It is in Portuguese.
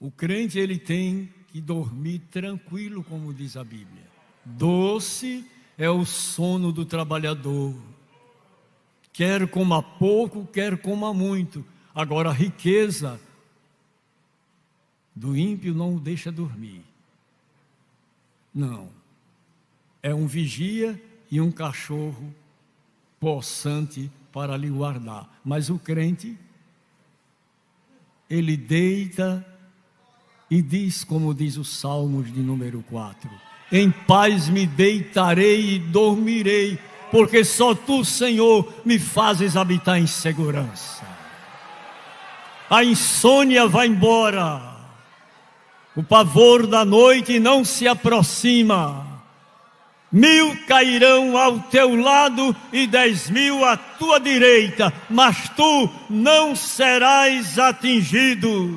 O crente ele tem que dormir tranquilo, como diz a Bíblia. Doce é o sono do trabalhador. Quer coma pouco, quer coma muito. Agora a riqueza do ímpio não o deixa dormir. Não. É um vigia e um cachorro possante para lhe guardar. Mas o crente, ele deita e diz, como diz os Salmos de número 4: Em paz me deitarei e dormirei, porque só tu, Senhor, me fazes habitar em segurança. A insônia vai embora, o pavor da noite não se aproxima. Mil cairão ao teu lado e dez mil à tua direita, mas tu não serás atingido.